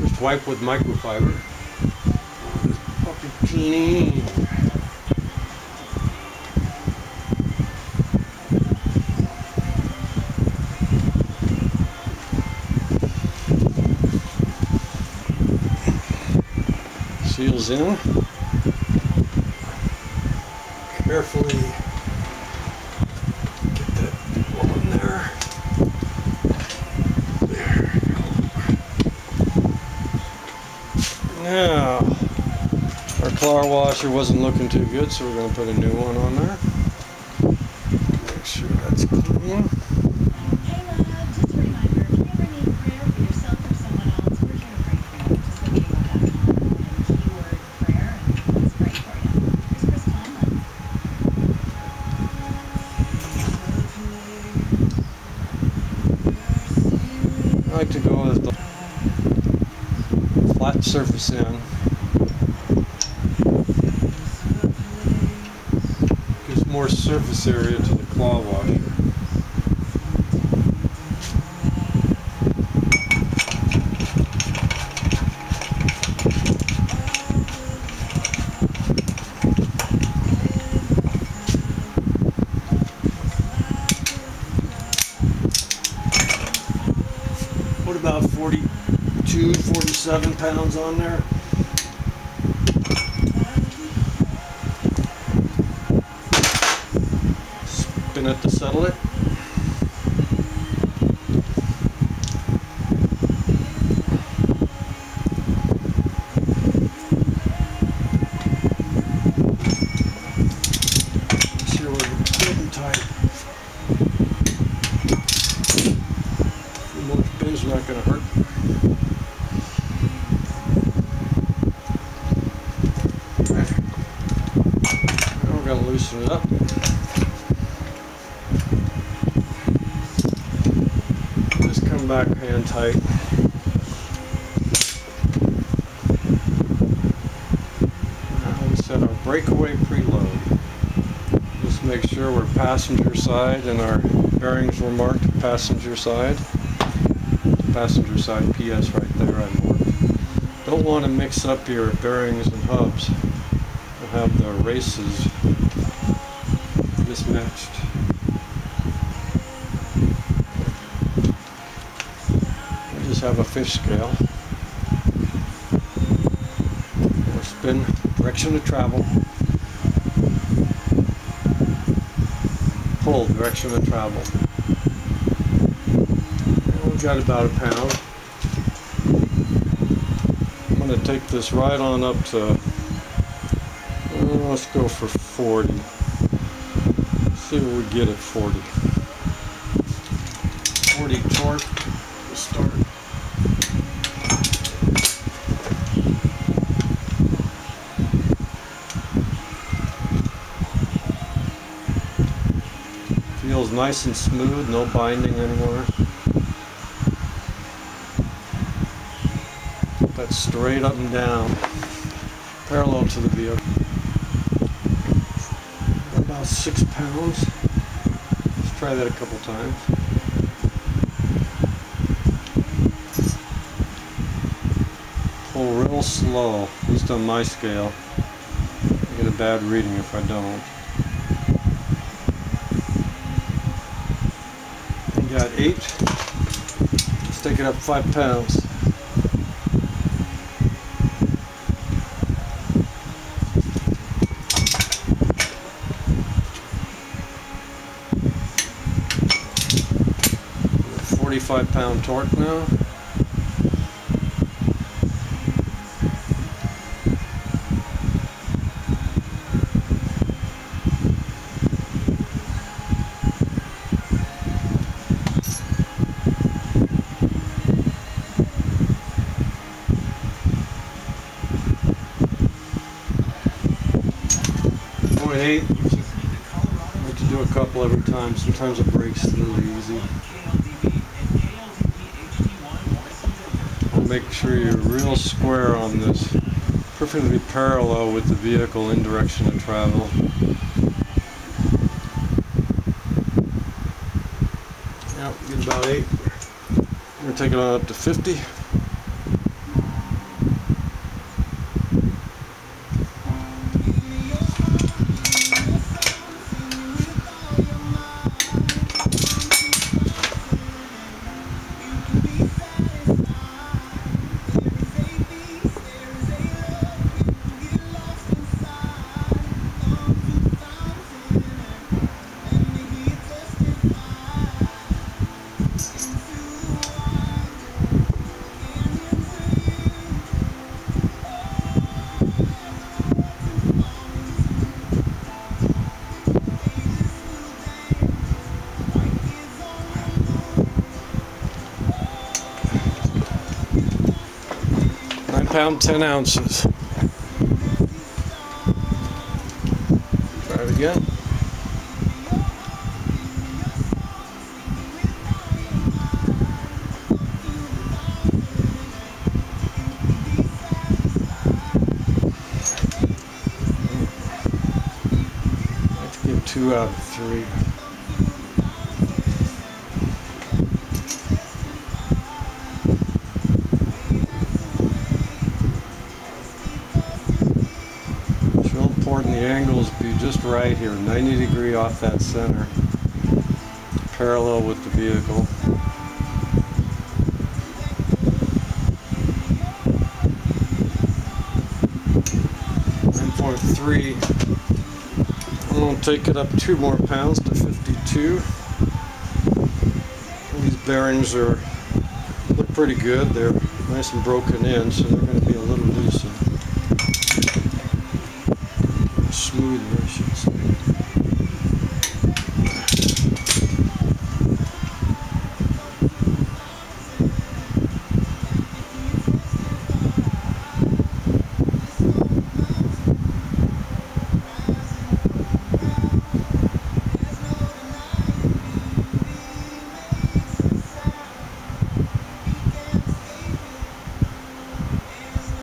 Just wipe with microfiber. Puppy cleaning. Seals in. Carefully get that on there. There we go. Now, our claw washer wasn't looking too good, so we're going to put a new one on there. Make sure that's clean. I like to go the surface in. Gives more surface area to the claw washer. Put about 42, 47 pounds on there. Spin it to settle it. Make sure we're good and tight. Few more pins are not going to hurt. Now we're going to loosen it up. Just come back hand tight. Now we set our breakaway preload. Just make sure we're passenger side and our bearings were marked passenger side. Passenger side PS right there I marked. Don't want to mix up your bearings and hubs. Have the races mismatched. I just have a fish scale. Or spin direction of travel. Pull direction of travel. We've got about a pound. I'm going to take this right on up to, uh, let's go for 40. See what we get at 40. 40 torque to start. Feels nice and smooth, no binding anywhere. That's straight up and down, parallel to the vehicle. About six pounds. Let's try that a couple times. Pull real slow, at least on my scale. I get a bad reading if I don't. Got eight. Let's take it up five pounds. Forty-five pound torque now. Point eight. I like to do a couple every time. Sometimes it breaks really easy. Make sure you're real square on this. Perfectly parallel with the vehicle in direction of travel. Yep, get about eight. We're gonna take it on up to 50. Pound, 10 ounces. Try it again. Two out of three. Just right here, 90 degree off that center, parallel with the vehicle. Point three. I'm gonna take it up two more pounds to 52. These bearings are look pretty good. They're nice and broken in, so they're going to be a little